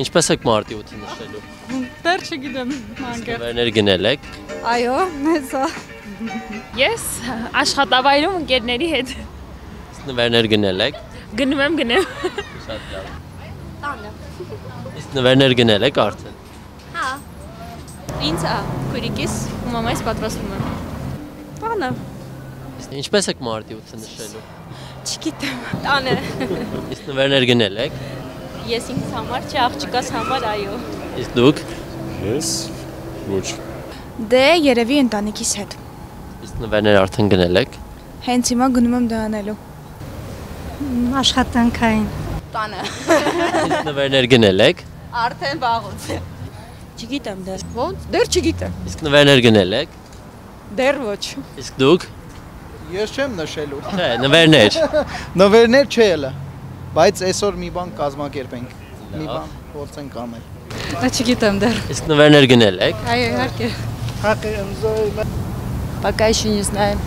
Ինչպես եք մարտի 8-ը նշելու։ Դեռ չգիտեմ մանկը։ Նվերներ գնել եք։ Այո, մեծա։ Ես աշխատավայրում ընկերների հետ Նվերներ գնել եք։ գնում եմ գնեմ։ Շատ լավ։ Տանը։ Իսկ նվերներ գնել եք արդեն։ Ինձ ա, քուրիկիս ու մամայիս պատրաստում եմ։ Տանը։ ինչպես եք մարտի 8-ը նշելու։ Չգիտեմ։ Տանը։ Իսկ նվերներ գնել եք։ Ես ինձ համար, չէ, աղջիկաս համար այո։ Իսկ դուք։ Ես ոչ Դե երևի ընտանիքիս հետ։ Իսկ նվերներ արդեն գնել եք։ Հենց հիմա գնում եմ դա անելու։ Աշխատանքային։ Տանը։ Իսկ նվերներ գնել եք։ Արդեն վաղուց։ Չգիտեմ դեռ։ Ոնց? Դեռ չգիտեմ։ Իսկ նվերներ գնել եք։ Դեռ ոչ։ Իսկ դուք։ Ես չեմ նշելու։ Չէ, նվերներ։ Նվերներ չէ ելը Բայց այսօր մի բան կազմակերպենք։ Մի Լավ։ բան փորձենք անել։ Դա չգիտեմ դեռ։ Իսկ նվերներ գնել եք։ Այո, իհարկե։ Հակը ընձոյ Пока еще не знаем։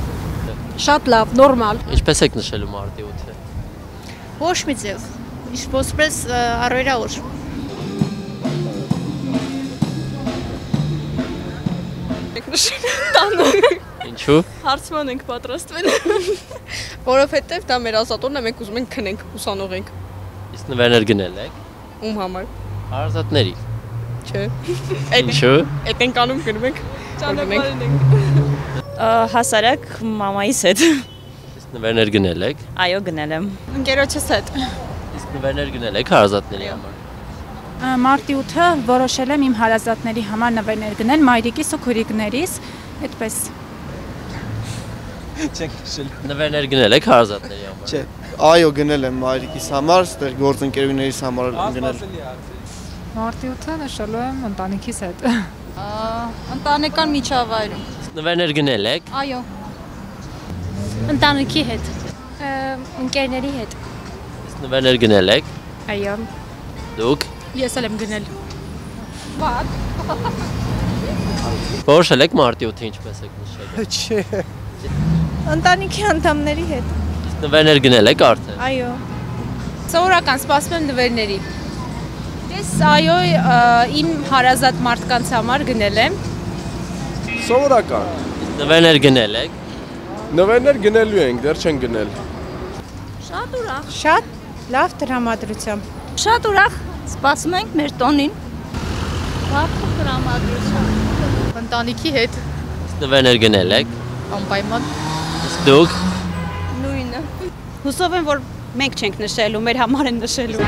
Շատ լավ, նորմալ։ Ինչպես եք նշելու մարտի 8-ը։ Ոչ մի ձև։ Ինչպես առօրյա օր։ Ինչու։ Հարցման ենք պատրաստվել։ Որովհետև դա մեր ազատորն է, մենք ուզում ենք քնենք, ուսանող ենք։ Իսկ նվերներ գնել եք։ Ում համար։ Հարազատների։ Չէ։ Ինչու։ Այդ ենք անում գնում ենք։ Ճանապարհին ենք։ Հասարակ մամայիս հետ։ Իսկ նվերներ գնել եք։ Այո, գնել եմ։ Ընկերոջս հետ։ Իսկ նվերներ գնել եք հարազատների համար։ Մարտի 8-ը որոշել եմ իմ հարազատների համար նվերներ գնել մայրիկիս ու քուրիկներիս, այդպես։ չենք նշելու։ Նվերներ գնել եք հարազատների համար։ Չէ, այո գնել եմ մայրիկիս համար, ստեղ գործընկերուներիս համար եմ գնել։ Մարտի 8-ը նշելու եմ ընտանիքիս հետ։ Ընտանեկան միջավայրում։ նվերներ գնել եք։ Այո։ Ընտանիքի հետ։ Ընկերների հետ։ նվերներ գնել եք։ Այո։ Դուք Ես էլ եմ գնել։ որոշել եք մարտի 8-ը ինչպես եք նշելու։ Չէ։ Ընտանիքի անդամների հետ։ նվերներ գնել եք արդեն։ Այո։ Սովորական սպասում եմ նվերների։ Ես այո, իմ հարազատ մարդկանց համար գնել եմ։ Սովորական նվերներ գնել եք։ Նվերներ գնելու ենք, դեռ չեն գնել Շատ լավ տրամադրությամբ։ Շատ ուրախ սպասում ենք մեր տոնին։ Բարձր դրամատրություն։ Ընտանիքի հետ նվերներ գնել եք։ անպայման Դուք նույնը։ Հուսով եմ, որ մենք չենք նշելու, մեր համար են նշելու։